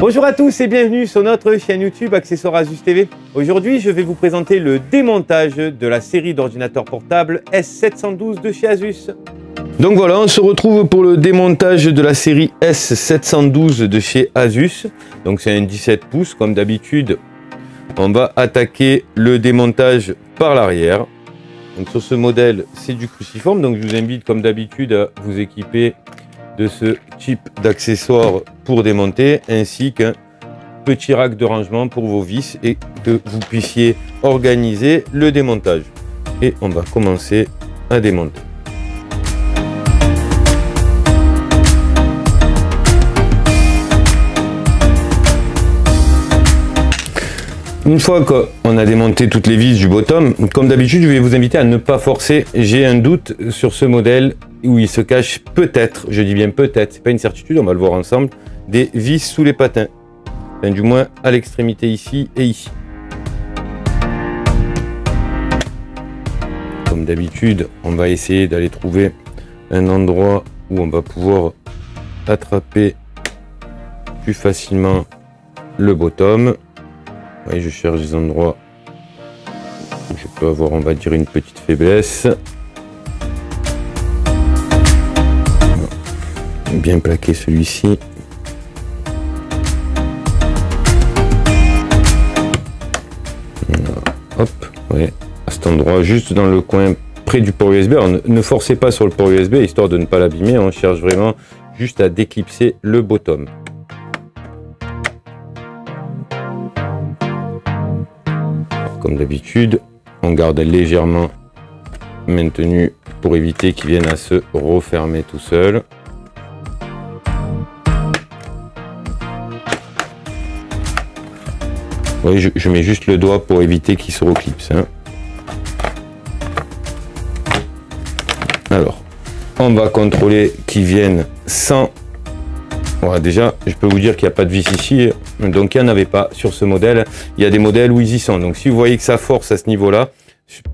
Bonjour à tous et bienvenue sur notre chaîne YouTube Accessoires Asus TV. Aujourd'hui, je vais vous présenter le démontage de la série d'ordinateurs portables S712 de chez Asus. Donc voilà, on se retrouve pour le démontage de la série S712 de chez Asus. Donc c'est un 17 pouces, comme d'habitude. On va attaquer le démontage par l'arrière. Donc sur ce modèle, c'est du cruciforme. Donc je vous invite, comme d'habitude, à vous équiper de ce type d'accessoires pour démonter ainsi qu'un petit rack de rangement pour vos vis et que vous puissiez organiser le démontage. Et on va commencer à démonter. Une fois qu'on a démonté toutes les vis du bottom, comme d'habitude, je vais vous inviter à ne pas forcer. J'ai un doute sur ce modèle où il se cache peut-être, je dis bien peut-être, c'est pas une certitude, on va le voir ensemble, des vis sous les patins. Du moins à l'extrémité ici et ici. Comme d'habitude, on va essayer d'aller trouver un endroit où on va pouvoir attraper plus facilement le bottom je cherche des endroits où je peux avoir, on va dire, une petite faiblesse. Bien plaqué celui-ci. Hop, ouais, à cet endroit, juste dans le coin près du port USB. ne forcez pas sur le port USB histoire de ne pas l'abîmer. On cherche vraiment juste à déclipser le bottom. comme d'habitude. On garde légèrement maintenu pour éviter qu'il vienne à se refermer tout seul. Je, mets juste le doigt pour éviter qu'il se reclipse. Hein. Alors, on va contrôler qu'il vienne sans voilà, déjà, je peux vous dire qu'il n'y a pas de vis ici, donc il n'y en avait pas sur ce modèle. Il y a des modèles où ils y sont. Donc si vous voyez que ça force à ce niveau-là,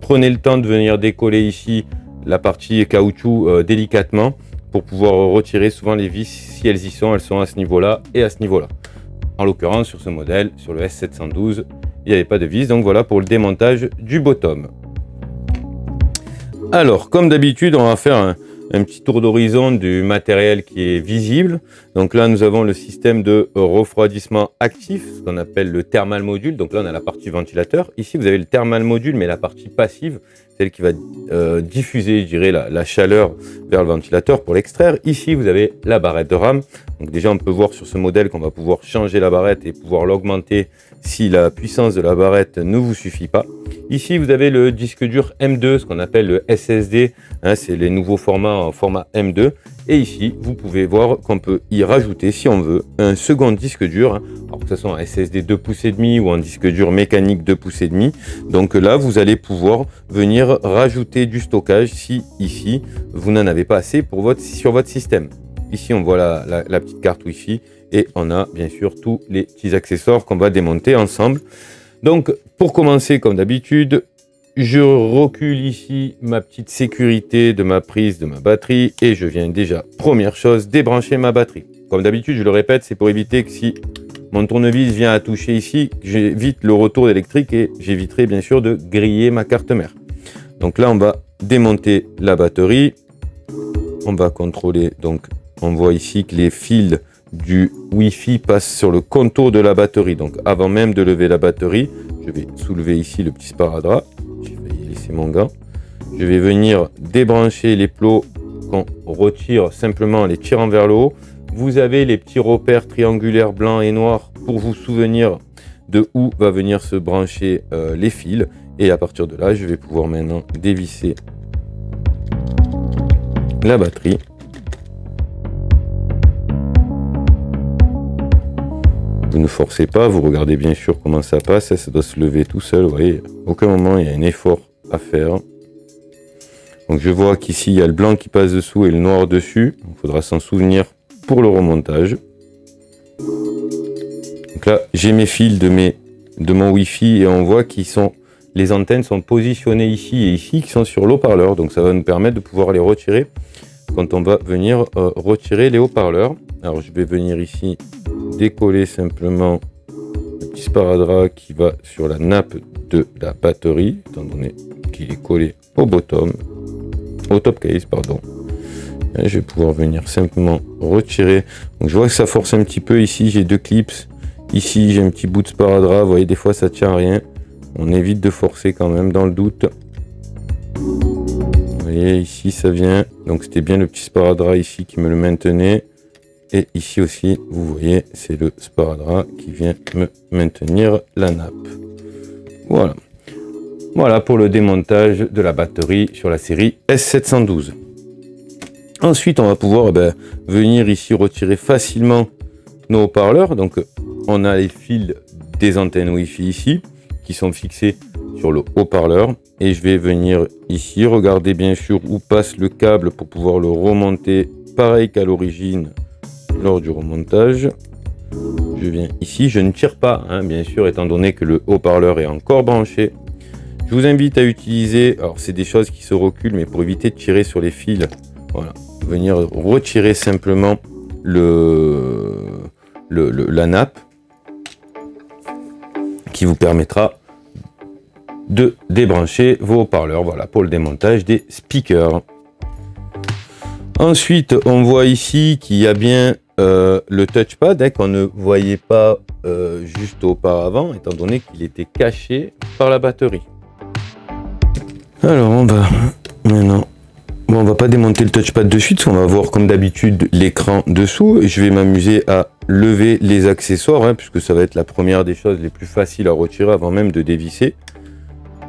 prenez le temps de venir décoller ici la partie caoutchouc euh, délicatement pour pouvoir retirer souvent les vis. Si elles y sont, elles sont à ce niveau-là et à ce niveau-là. En l'occurrence, sur ce modèle, sur le S712, il n'y avait pas de vis. Donc voilà pour le démontage du bottom. Alors, comme d'habitude, on va faire un, un petit tour d'horizon du matériel qui est visible. Donc là, nous avons le système de refroidissement actif, ce qu'on appelle le thermal module. Donc là, on a la partie ventilateur. Ici, vous avez le thermal module, mais la partie passive, celle qui va euh, diffuser, je dirais, la, la, chaleur vers le ventilateur pour l'extraire. Ici, vous avez la barrette de RAM. Donc déjà, on peut voir sur ce modèle qu'on va pouvoir changer la barrette et pouvoir l'augmenter si la puissance de la barrette ne vous suffit pas. Ici, vous avez le disque dur M2, ce qu'on appelle le SSD. Hein, c'est les nouveaux formats en format M2. Et ici, vous pouvez voir qu'on peut y rajouter, si on veut, un second disque dur. Hein. alors que ce soit un SSD 2 pouces et demi ou un disque dur mécanique 2 pouces et demi. Donc là, vous allez pouvoir venir rajouter du stockage si ici, vous n'en avez pas assez pour votre, sur votre système. Ici, on voit la, la petite carte Wi-Fi et on a bien sûr tous les petits accessoires qu'on va démonter ensemble. Donc pour commencer comme d'habitude, je recule ici ma petite sécurité de ma prise de ma batterie et je viens déjà, première chose, débrancher ma batterie. Comme d'habitude, je le répète, c'est pour éviter que si mon tournevis vient à toucher ici, j'évite le retour d'électrique et j'éviterai bien sûr de griller ma carte mère. Donc là, on va démonter la batterie. On va contrôler, donc on voit ici que les fils du Wi-Fi passe sur le contour de la batterie. Donc avant même de lever la batterie, je vais soulever ici le petit sparadrap. Je vais laisser mon gant. Je vais venir débrancher les plots qu'on retire simplement en les tirant vers le haut. Vous avez les petits repères triangulaires blancs et noirs pour vous souvenir de où va venir se brancher euh, les fils. Et à partir de là, je vais pouvoir maintenant dévisser la batterie. Vous ne forcez pas, vous regardez bien sûr comment ça passe, ça doit se lever tout seul, vous voyez, aucun moment il y a un effort à faire. Donc je vois qu'ici il y a le blanc qui passe dessous et le noir dessus, il faudra s'en souvenir pour le remontage. Donc là j'ai mes fils de, mes, de mon Wi-Fi et on voit qu'ils sont les antennes sont positionnées ici et ici qui sont sur l'haut-parleur. Donc ça va nous permettre de pouvoir les retirer quand on va venir euh, retirer les haut-parleurs. Alors je vais venir ici décoller simplement le petit sparadrap qui va sur la nappe de la batterie, étant donné qu'il est collé au bottom, au top case, pardon. je vais pouvoir venir simplement retirer. Donc je vois que ça force un petit peu ici, j'ai deux clips. Ici, j'ai un petit bout de sparadrap. Vous voyez, des fois, ça tient à rien. On évite de forcer quand même dans le doute. Vous voyez, ici, ça vient. Donc, c'était bien le petit sparadrap ici qui me le maintenait. Et ici aussi, vous voyez, c'est le sparadrap qui vient me maintenir la nappe. Voilà. Voilà pour le démontage de la batterie sur la série S712. Ensuite, on va pouvoir eh ben, venir ici retirer facilement nos haut-parleurs. Donc, on a les fils des antennes Wi-Fi ici qui sont fixés sur le haut-parleur. Et je vais venir ici regarder bien sûr où passe le câble pour pouvoir le remonter pareil qu'à l'origine lors du remontage. Je viens ici, je ne tire pas, hein, bien sûr, étant donné que le haut-parleur est encore branché. Je vous invite à utiliser, alors c'est des choses qui se reculent, mais pour éviter de tirer sur les fils, venir retirer simplement le, le la nappe qui vous permettra de débrancher vos haut-parleurs. Voilà pour le démontage des speakers. Ensuite, on voit ici qu'il y a bien euh, le touchpad hein, qu'on ne voyait pas euh, juste auparavant, étant donné qu'il était caché par la batterie. Alors, on va maintenant on va pas démonter le touchpad de suite, on va voir comme d'habitude l'écran dessous. Je vais m'amuser à lever les accessoires, hein, puisque ça va être la première des choses les plus faciles à retirer avant même de dévisser.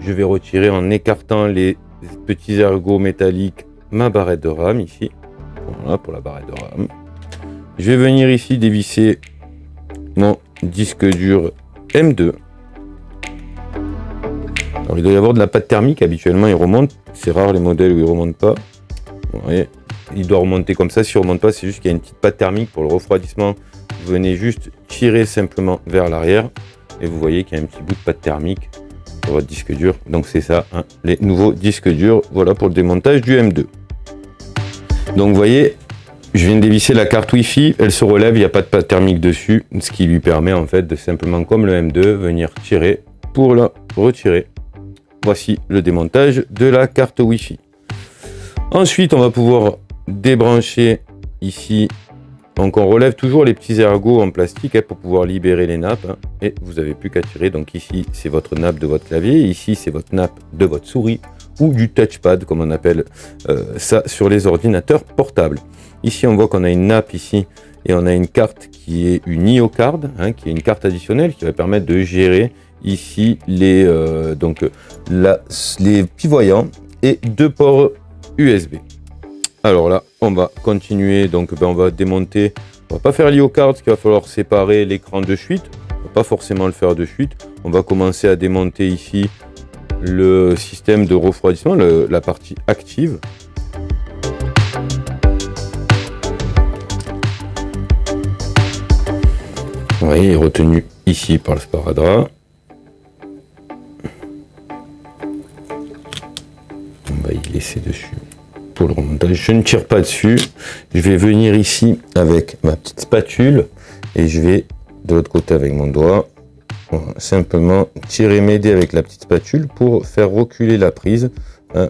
Je vais retirer en écartant les petits ergots métalliques ma barrette de RAM ici. Voilà pour la barrette de RAM. Je vais venir ici dévisser mon disque dur M2. Alors il doit y avoir de la pâte thermique, habituellement il remonte. C'est rare les modèles où il remonte pas il doit remonter comme ça. Si il remonte pas, c'est juste qu'il y a une petite pâte thermique pour le refroidissement. Vous venez juste tirer simplement vers l'arrière et vous voyez qu'il y a un petit bout de pâte thermique sur votre disque dur. Donc c'est ça, hein, les nouveaux disques durs. Voilà pour le démontage du M2. Donc vous voyez, je viens de dévisser la carte Wi-Fi, elle se relève, il n'y a pas de pâte thermique dessus, ce qui lui permet en fait de simplement comme le M2 venir tirer pour la retirer. Voici le démontage de la carte Wi-Fi. Ensuite, on va pouvoir débrancher ici. Donc on relève toujours les petits ergots en plastique hein, pour pouvoir libérer les nappes. Hein. et vous n'avez plus qu'à tirer. Donc ici, c'est votre nappe de votre clavier. Ici, c'est votre nappe de votre souris ou du touchpad, comme on appelle euh, ça sur les ordinateurs portables. Ici, on voit qu'on a une nappe ici et on a une carte qui est une IO card, hein, qui est une carte additionnelle qui va permettre de gérer ici les, euh, donc, les petits voyants et deux ports USB. Alors là, on va continuer. Donc, ben, on va démonter. On va pas faire l'IO-card, qu'il va falloir séparer l'écran de suite. On va pas forcément le faire de suite. On va commencer à démonter ici le système de refroidissement, la partie active. Est retenu ici par le sparadrap. On va y laisser dessus le remontage. Je ne tire pas dessus. Je vais venir ici avec ma petite spatule et je vais de l'autre côté avec mon doigt simplement tirer, m'aider avec la petite spatule pour faire reculer la prise. Hein.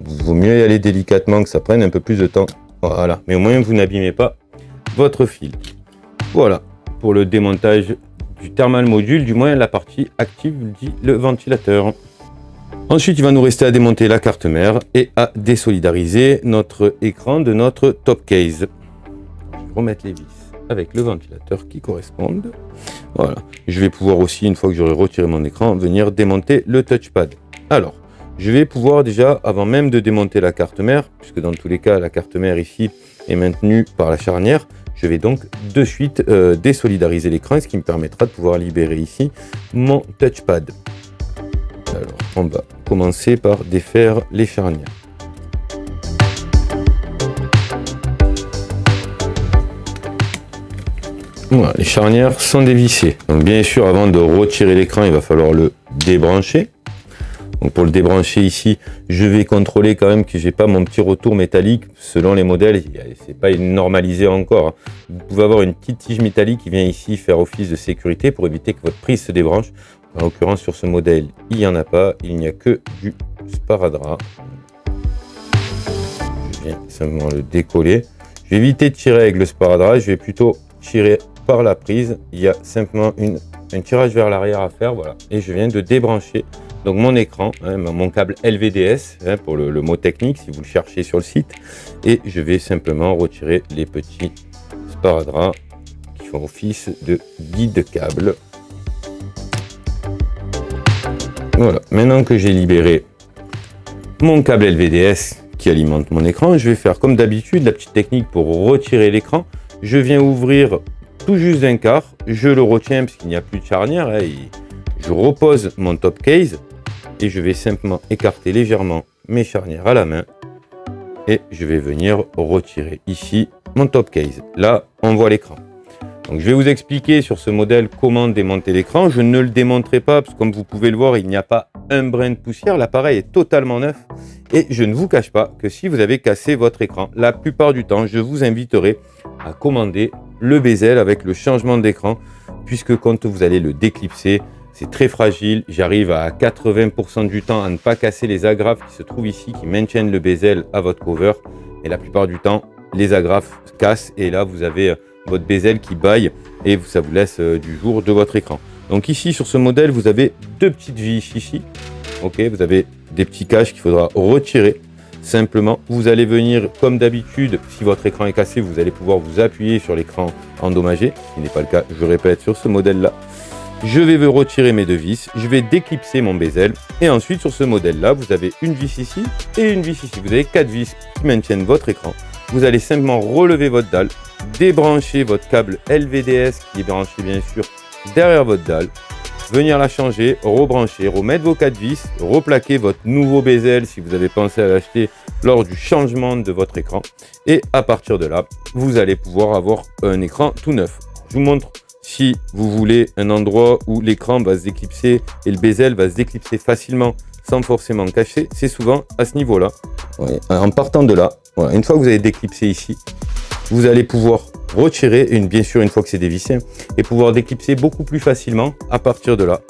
Vaut mieux y aller délicatement que ça prenne un peu plus de temps. Voilà, mais au moins vous n'abîmez pas votre fil. Voilà pour le démontage du thermal module, du moins la partie active dit le ventilateur. Ensuite, il va nous rester à démonter la carte mère et à désolidariser notre écran de notre top case. Je vais remettre les vis avec le ventilateur qui correspondent. Voilà. Je vais pouvoir aussi, une fois que j'aurai retiré mon écran, venir démonter le touchpad. Alors, je vais pouvoir déjà, avant même de démonter la carte mère, puisque dans tous les cas, la carte mère ici est maintenue par la charnière, je vais donc de suite euh, désolidariser l'écran, ce qui me permettra de pouvoir libérer ici mon touchpad. Alors, on va commencer par défaire les charnières. Les charnières sont dévissées. Donc bien sûr, avant de retirer l'écran, il va falloir le débrancher. Donc pour le débrancher ici, je vais contrôler quand même que j'ai pas mon petit retour métallique. Selon les modèles, c'est pas normalisé encore. Hein. Vous pouvez avoir une petite tige métallique qui vient ici faire office de sécurité pour éviter que votre prise se débranche. En l'occurrence, sur ce modèle, il n'y en a pas. Il n'y a que du sparadrap. Je viens simplement le décoller. Je vais éviter de tirer avec le sparadrap. Je vais plutôt tirer par la prise. Il y a simplement un tirage vers l'arrière à faire. Voilà. Et je viens de débrancher donc mon écran, hein, mon câble LVDS hein, pour le, mot technique si vous le cherchez sur le site. Et je vais simplement retirer les petits sparadraps qui font office de guide câble. Voilà, maintenant que j'ai libéré mon câble LVDS qui alimente mon écran, je vais faire comme d'habitude la petite technique pour retirer l'écran. Je viens ouvrir tout juste d'un quart, je le retiens parce qu'il n'y a plus de charnière. Hein, je repose mon top case et je vais simplement écarter légèrement mes charnières à la main et je vais venir retirer ici mon top case. Là, on voit l'écran. Donc, je vais vous expliquer sur ce modèle comment démonter l'écran. Je ne le démonterai pas parce que comme vous pouvez le voir, il n'y a pas un brin de poussière. L'appareil est totalement neuf et je ne vous cache pas que si vous avez cassé votre écran, la plupart du temps, je vous inviterai à commander le bezel avec le changement d'écran puisque quand vous allez le déclipser, c'est très fragile. J'arrive à 80% du temps à ne pas casser les agrafes qui se trouvent ici, qui maintiennent le bezel à votre cover. Et la plupart du temps, les agrafes cassent et là, vous avez euh, votre bezel qui baille et ça vous laisse euh, du jour de votre écran. Donc ici, sur ce modèle, vous avez deux petites vis ici. Ok, vous avez des petits caches qu'il faudra retirer. Simplement, vous allez venir, comme d'habitude, si votre écran est cassé, vous allez pouvoir vous appuyer sur l'écran endommagé, ce qui n'est pas le cas, je répète, sur ce modèle-là. Je vais retirer mes deux vis, je vais déclipser mon bezel et ensuite sur ce modèle là vous avez une vis ici et une vis ici. Vous avez quatre vis qui maintiennent votre écran. Vous allez simplement relever votre dalle, débrancher votre câble LVDS qui est branché bien sûr derrière votre dalle, venir la changer, rebrancher, remettre vos quatre vis, replaquer votre nouveau bezel si vous avez pensé à l'acheter lors du changement de votre écran et à partir de là vous allez pouvoir avoir un écran tout neuf. Je vous montre si vous voulez un endroit où l'écran va se déclipser et le bezel va se déclipser facilement sans forcément cacher, c'est souvent à ce niveau-là. En partant de là, une fois que vous avez déclipsé ici, vous allez pouvoir retirer, une, bien sûr une fois que c'est dévissé, et pouvoir déclipser beaucoup plus facilement à partir de là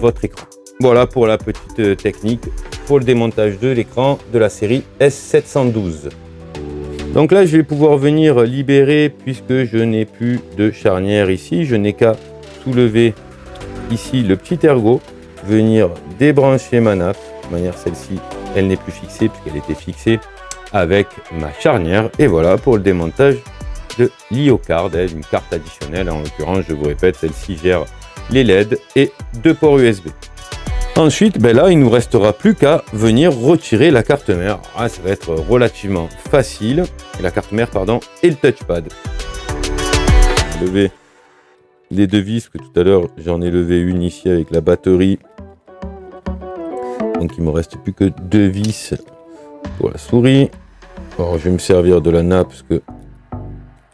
votre écran. Voilà pour la petite euh, technique pour le démontage de l'écran de la série S712. Donc là, je vais pouvoir venir libérer puisque je n'ai plus de charnière ici. Je n'ai qu'à soulever ici le petit ergot, venir débrancher ma nappe. De manière, celle-ci, elle n'est plus fixée puisqu'elle était fixée avec ma charnière. Et voilà pour le démontage de l'IO-Card, une carte additionnelle. En l'occurrence, je vous répète, celle-ci gère les LED et deux ports USB. Ensuite, ben là, il nous restera plus qu'à venir retirer la carte mère. Ah, ça va être relativement facile. La carte mère, pardon, et le touchpad. Lever les deux vis, que tout à l'heure, j'en ai levé une ici avec la batterie. Donc, il me reste plus que deux vis pour la souris. Alors, je vais me servir de la nappe parce que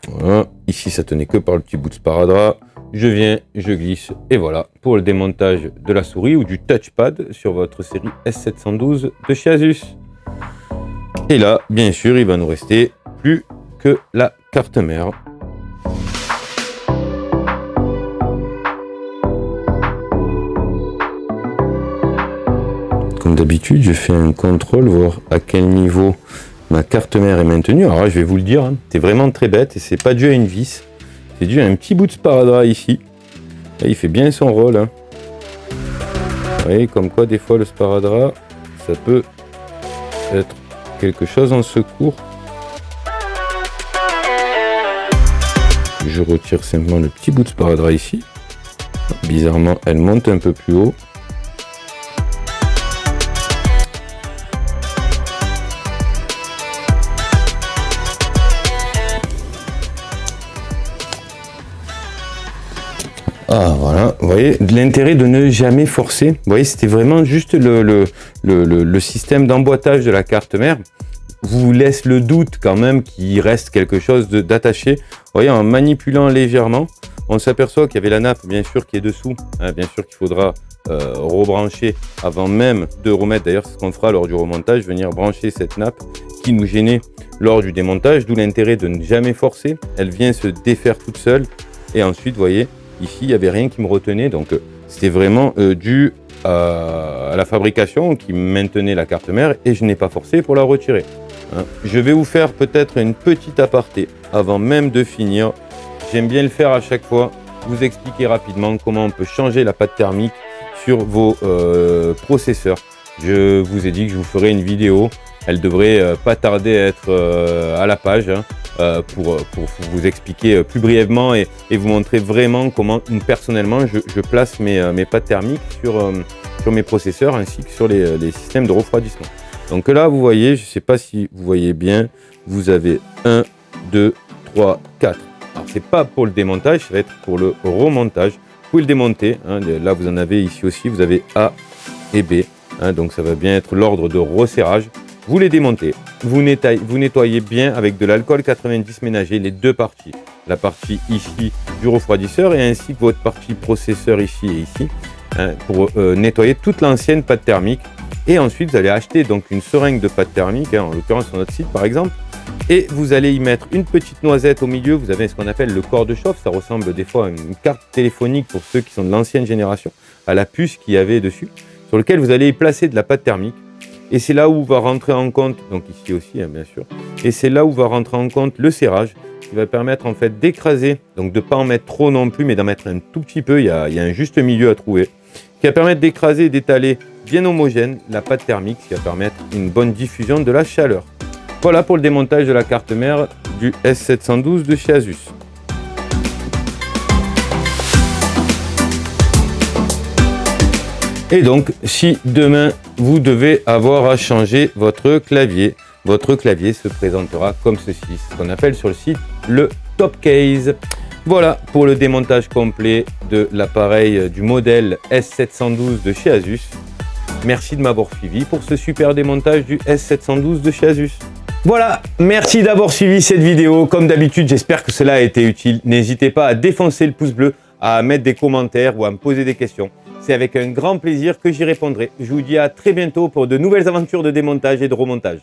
voilà. Ici, ça tenait que par le petit bout de sparadrap je viens, je glisse, et voilà, pour le démontage de la souris ou du touchpad sur votre série S712 de chez Asus. Et là, bien sûr, il va nous rester plus que la carte mère. Comme d'habitude, je fais un contrôle, voir à quel niveau ma carte mère est maintenue. Alors je vais vous le dire, hein, c'est vraiment très bête et c'est pas dû à une vis. C'est dû à un petit bout de sparadrap ici. il fait bien son rôle. Hein. Vous voyez, comme quoi des fois le sparadrap, ça peut être quelque chose en secours. Je retire simplement le petit bout de sparadrap ici. Bizarrement, elle monte un peu plus haut. Ah voilà, vous voyez, l'intérêt de ne jamais forcer. Vous voyez, c'était vraiment juste le, le, le, système d'emboîtage de la carte mère vous laisse le doute quand même qu'il reste quelque chose d'attaché. Vous voyez, en manipulant légèrement, on s'aperçoit qu'il y avait la nappe, bien sûr, qui est dessous. Hein, bien sûr qu'il faudra euh, rebrancher avant même de remettre, d'ailleurs c'est ce qu'on fera lors du remontage, venir brancher cette nappe qui nous gênait lors du démontage, d'où l'intérêt de ne jamais forcer. Elle vient se défaire toute seule et ensuite, vous voyez, ici il n'y avait rien qui me retenait, donc euh, c'était vraiment euh, dû à, la fabrication qui maintenait la carte mère et je n'ai pas forcé pour la retirer. Hein. Je vais vous faire peut-être une petite aparté avant même de finir. J'aime bien le faire à chaque fois, vous expliquer rapidement comment on peut changer la pâte thermique sur vos euh, processeurs. Je vous ai dit que je vous ferai une vidéo. Elle devrait pas tarder à être à la page hein, pour, vous expliquer plus brièvement et, vous montrer vraiment comment personnellement je, place mes, mes, pâtes thermiques sur, mes processeurs ainsi que sur les, les systèmes de refroidissement. Donc là, vous voyez, je ne sais pas si vous voyez bien, vous avez 1, 2, 3, 4. Alors, c'est pas pour le démontage, ça va être pour le remontage. Vous pouvez le démonter. Hein, là, vous en avez ici aussi. Vous avez A et B. Hein, donc, ça va bien être l'ordre de resserrage. Vous les démontez. Vous nettoyez, bien avec de l'alcool 90 ménager les deux parties. La partie ici du refroidisseur et ainsi que votre partie processeur ici et ici. Hein, pour euh, nettoyer toute l'ancienne pâte thermique et ensuite, vous allez acheter donc une seringue de pâte thermique, hein, en l'occurrence sur notre site par exemple. Et vous allez y mettre une petite noisette au milieu. Vous avez ce qu'on appelle le corps de chauffe. Ça ressemble des fois à une carte téléphonique pour ceux qui sont de l'ancienne génération, à la puce qu'il y avait dessus, sur lequel vous allez y placer de la pâte thermique. Et c'est là où va rentrer en compte, donc ici aussi hein, bien sûr, et c'est là où va rentrer en compte le serrage qui va permettre en fait d'écraser, donc de ne pas en mettre trop non plus, mais d'en mettre un tout petit peu, il y, a, un juste milieu à trouver, qui va permettre d'écraser et d'étaler bien homogène la pâte thermique, qui va permettre une bonne diffusion de la chaleur. Voilà pour le démontage de la carte mère du S712 de chez Asus. Et donc, si demain vous devez avoir à changer votre clavier, votre clavier se présentera comme ceci, ce qu'on appelle sur le site le top case. Voilà pour le démontage complet de l'appareil du modèle S712 de chez Asus. Merci de m'avoir suivi pour ce super démontage du S712 de chez Asus. Voilà, merci d'avoir suivi cette vidéo. Comme d'habitude, j'espère que cela a été utile. N'hésitez pas à défoncer le pouce bleu, à mettre des commentaires ou à me poser des questions. C'est avec un grand plaisir que j'y répondrai. Je vous dis à très bientôt pour de nouvelles aventures de démontage et de remontage.